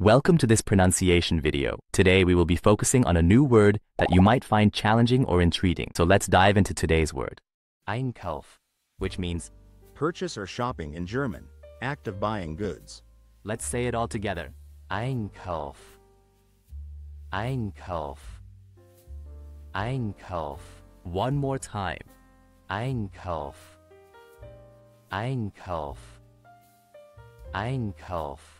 Welcome to this pronunciation video. Today we will be focusing on a new word that you might find challenging or intriguing. So let's dive into today's word. Einkauf, which means, Purchase or shopping in German. Act of buying goods. let's say it all together. Einkauf. Einkauf. Einkauf. One more time. Einkauf. Einkauf. Einkauf.